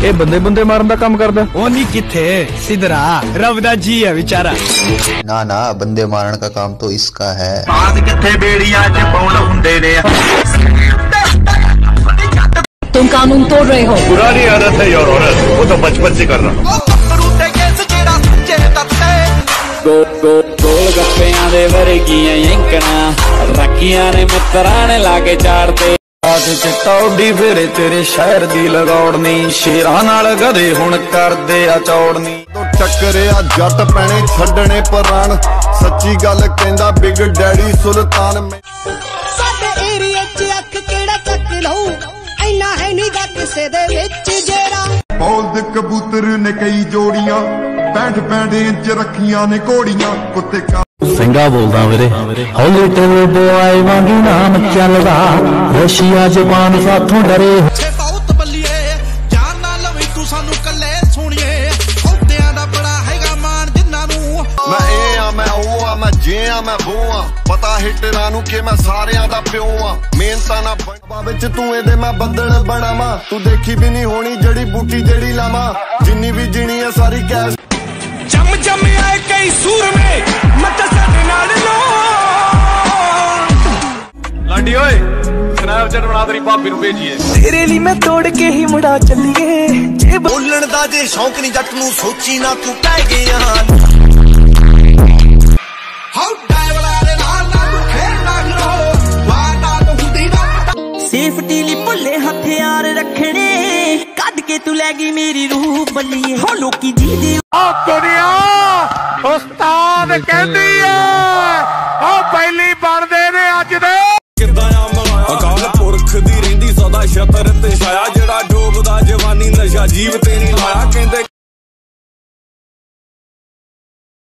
ਇਹ ਬੰਦੇ ਬੰਦੇ ਮਾਰਨ ਦਾ ਕੰਮ ਕਰਦਾ ਉਹ ਨਹੀਂ ਕਿੱਥੇ ਸਿਧਰਾ ਰੱਬ ਦਾ ਜੀ ਹੈ ਵਿਚਾਰਾ ਨਾ ਨਾ ਬੰਦੇ ਮਾਰਨ ਦਾ ਕੰਮ ਤਾਂ ਇਸਕਾ ਹੈ ਬਾਤ ਕਿੱਥੇ ਬੇੜੀਆਂ 'ਚ ਪੌਣ ਹੁੰਦੇ ਨੇ तुम कानून तोड़ रहे हो ਪੁਰਾਣੀ ਆਦਤ ਹੈ ਯਾਰ ਔਰਤ ਉਹ ਤਾਂ ਬਚਪਨ ਸੇ ਕਰਨਾ ਗੋਲ ਗੱਪਿਆਂ ਦੇ ਵਰਗੀਆਂ ਯੰਕਣਾ ਰੱਖੀਆਂ ਨੇ ਮਿੱਤਰਾਂ ਨੇ ਲਾ ਕੇ ਚਾੜਤੇ ਆਜ ਚਿੱਟਾ ਉੱਡੀ ਫਿਰੇ ਤੇਰੇ ਸ਼ਹਿਰ ਦੀ ਲਗੌੜਨੀ ਸ਼ੇਰਾਂ ਨਾਲ ਗਦੇ ਹੁਣ ਕਰਦੇ ਆ ਚੌੜਨੀ। ਤੋਂ ਟੱਕਰਿਆ ਜੱਟ ਪੈਣੇ ਛੱਡਣੇ ਪਰਾਣ। ਸੱਚੀ ਗੱਲ ਕਹਿੰਦਾ ਬਿਗ ਡੈਡੀ ਸੁਲਤਾਨ ਮੈਂ ਸਾਡੇ ਏਰੀਏ 'ਚ ਅੱਖ ਕਿਹੜਾ ਚੱਕ ਲਊ? ਐਨਾ ਹੈ ਨੀ ਗਾ ਕਿਸੇ ਦੇ ਵਿੱਚ ਜਿਹੜਾ ਬੌਲਦ ਕਬੂਤਰ ਨੇ ਕਈ ਜੋੜੀਆਂ 65 65 ਇੰਚ ਰੱਖੀਆਂ ਨੇ ਘੋੜੀਆਂ। ਕੁੱਤੇ ਕਾ ਸਿੰਘਾ ਬੋਲਦਾ ਵੀਰੇ। ਹੌਲੀ ਟੇਲੇ ਬੋਆਈ ਵਾਂਗੀ ਨਾਮ ਚੱਲਦਾ। ਰਸ਼ੀਆ ਜਪਾਨ ਸਾਥੋਂ ਡਰੇ ਬਹੁਤ ਬੱਲੀਏ ਜਾਨ ਨਾ ਲਵੀ ਤੂੰ ਸਾਨੂੰ ਕੱਲੇ ਸੁਣੀਏ। ਹੌਦਿਆਂ ਦਾ ਬੜਾ ਹੈਗਾ ਮਾਨ ਜਿੰਨਾਂ ਨੂੰ। ਮੈਂ ਇਹ ਆ ਮੈਂ ਉਹ ਆ ਮੈਂ ਜੇ ਆ ਮੈਂ ਬੋ ਆ। ਪਤਾ ਹਿੱਟਰਾਂ ਨੂੰ ਕਿ ਮੈਂ ਸਾਰਿਆਂ ਦਾ ਪਿਓ ਆ। ਮਿਹਨਤਾਂ ਨਾ ਬਣਾ ਵਿੱਚ ਤੂੰ ਇਹਦੇ ਮੈਂ ਬੱਦਲ ਬਣਾਵਾਂ। ਤੂੰ ਦੇਖੀ ਵੀ ਨਹੀਂ ਹੋਣੀ ਜੜੀ ਬੂਟੀ ਜਿਹੜੀ ਲਾਵਾਂ। ਜਿੰਨੀ ਵੀ ਜਿਣੀ ਆ ਸਾਰੀ ਕੈਸ਼ ਜੰਮ ਜੰਮ ਆਏ ਕਈ ਸੂਰਮੇ ਮੱਤ ਸਾਡੇ ਨਾਲ ਲੋ। ਲਾਂਡੀ ਓਏ ਸਨੈਪਚੈਟ ਬਣਾ ਤੇਰੀ ਭਾਬੀ ਨੂੰ ਭੇਜੀਏ। ਤੇਰੇ ਲਈ ਮੈਂ ਤੋੜ ਕੇ ਹੀ ਮੁੜਾ ਚੱਲੀਏ। ਜੇ ਬੋਲਣ ਦਾ ਜੇ ਸ਼ੌਂਕ ਨਹੀਂ ਜੱਟ ਨੂੰ ਸੋਚੀ ਨਾ ਤੂੰ ਕਹਿ ਗਿਆ। ਸੇਫਟੀ ਲਈ ਭੁੱਲੇ ਹਥਿਆਰ ਰੱਖਣੇ। ਕੇ ਤੂੰ ਲੈ ਗਈ ਮੇਰੀ ਰੂਹ ਬੱਲੀਏ। ਹੋ ਲੋਕੀ ਜੀ ਦੀ ਉਸਤਾਦ ਕਹਿੰਦੀ ਆ। ਉਹ ਪਹਿਲੀ ਬਣਦੇ ਨੇ ਅੱਜ ਦੇ। ਕਿੱਦਾਂ ਆ ਮਲਾਇਆ ਅਕਾਲ ਪੁਰਖ ਦੀ ਰਹਿੰਦੀ ਸਦਾ ਛਤਰ ਤੇ ਛਾਇਆ ਜਿਹੜਾ ਡੋਬਦਾ ਜਵਾਨੀ ਨਸ਼ਾ ਜੀਵ ਤੇ ਨਹੀਂ ਲਾਇਆ ਕਹਿੰਦੇ